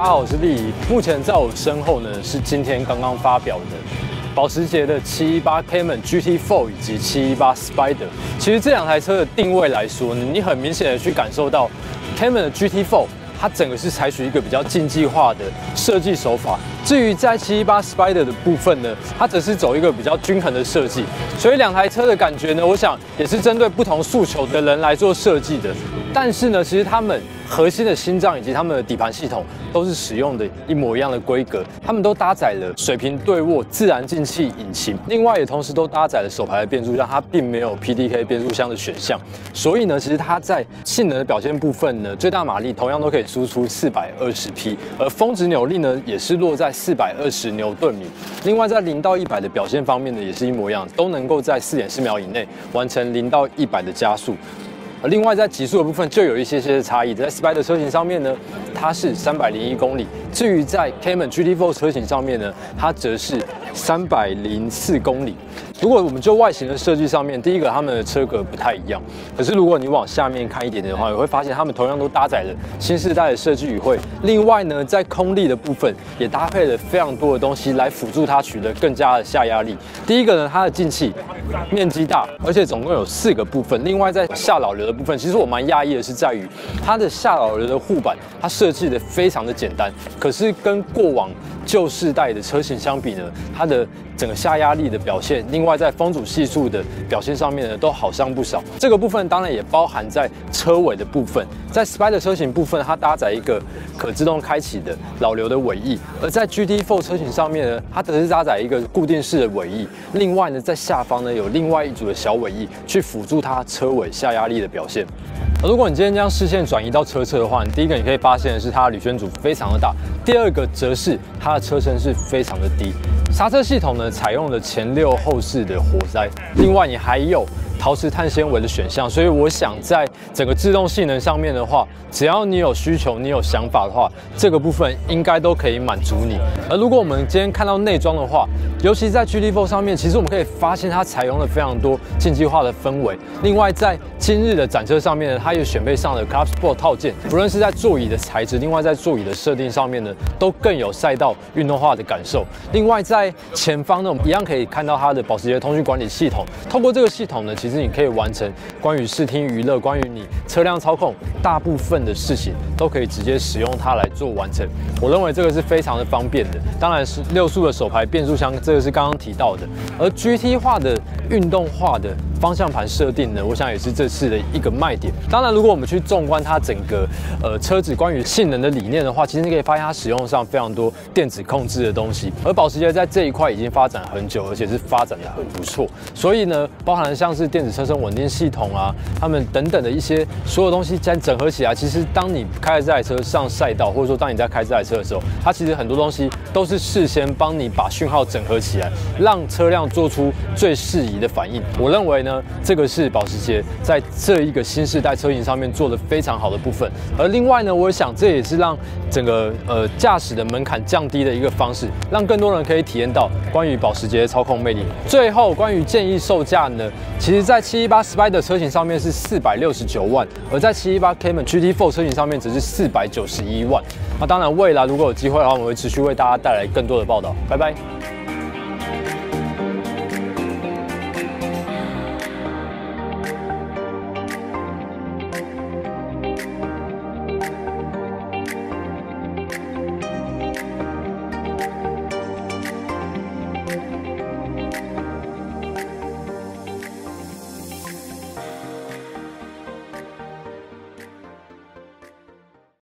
大家好，我是丽仪。目前在我身后呢是今天刚刚发表的保时捷的718 Cayman GT4 以及718 Spider。其实这两台车的定位来说呢，你很明显的去感受到 Cayman 的 GT4，它整个是采取一个比较竞技化的设计手法。至于在718 Spider 的部分呢，它则是走一个比较均衡的设计。所以两台车的感觉呢，我想也是针对不同诉求的人来做设计的。但是呢，其实他们核心的心脏以及他们的底盘系统都是使用的一模一样的规格，他们都搭载了水平对卧自然进气引擎，另外也同时都搭载了手排的变速箱，它并没有 PDK 变速箱的选项，所以呢，其实它在性能的表现部分呢，最大马力同样都可以输出四百二十匹，而峰值扭力呢也是落在四百二十牛顿米，另外在零到一百的表现方面呢，也是一模一样，都能够在四点四秒以内完成零到一百的加速。另外，在极速的部分就有一些些差异。在 Spider 车型上面呢，它是三百零一公里；至于在 Cayman GT4 车型上面呢，它则是三百零四公里。如果我们就外形的设计上面，第一个它们的车格不太一样。可是如果你往下面看一点点的话，你会发现它们同样都搭载了新时代的设计语汇。另外呢，在空力的部分也搭配了非常多的东西来辅助它取得更加的下压力。第一个呢，它的进气面积大，而且总共有四个部分。另外在下老流的部分，其实我蛮讶异的是在于它的下老流的护板，它设计的非常的简单，可是跟过往旧世代的车型相比呢，它的整个下压力的表现，另外在风阻系数的表现上面呢，都好上不少。这个部分当然也包含在车尾的部分，在 Spider 车型部分，它搭载一个可自动开启的老刘的尾翼；而在 GT4 车型上面呢，它则是搭载一个固定式的尾翼。另外呢，在下方呢有另外一组的小尾翼，去辅助它车尾下压力的表现。如果你今天将视线转移到车侧的话，你第一个你可以发现的是它的铝圈组非常的大，第二个则是它的车身是非常的低。刹这系统呢，采用了前六后四的活塞，另外你还有陶瓷碳纤维的选项，所以我想在整个制动性能上面的话，只要你有需求，你有想法的话，这个部分应该都可以满足你。而如果我们今天看到内装的话，尤其在 GT4 上面，其实我们可以发现它采用了非常多竞技化的氛围。另外在今日的展车上面呢，它也选配上了 Club Sport 套件，不论是在座椅的材质，另外在座椅的设定上面呢，都更有赛道运动化的感受。另外在前方呢，我们一样可以看到它的保时捷通讯管理系统。通过这个系统呢，其实你可以完成关于视听娱乐、关于你车辆操控大部分的事情，都可以直接使用它来做完成。我认为这个是非常的方便的。当然是六速的手排变速箱，这个是刚刚提到的。而 GT 化的运动化的方向盘设定呢，我想也是这次的一个卖点。当然，如果我们去纵观它整个呃车子关于性能的理念的话，其实你可以发现它使用上非常多电子控制的东西。而保时捷在这一块已经发展很久，而且是发展的很不错。所以呢，包含像是电子车身稳定系统啊，他们等等的一些所有东西在整合起来，其实当你开这台车上赛道，或者说当你在开这台车的时候，它其实很多东西都是事先帮你把讯号整合起来，让车辆做出最适宜的反应。我认为呢，这个是保时捷在这一个新时代车型上面做的非常好的部分。而另外呢，我想这也是让整个呃驾驶的门槛降低的一个方式，让更多人可以体验到关于保时捷的操控魅力。最后，关于建议售价呢，其实在718 Spider 车型上面是四百六十九万，而在718 Cayman GT4 车型上面只是四百九十一万。那当然，未来如果有机会的话，我们会持续为大家带来更多的报道。拜拜。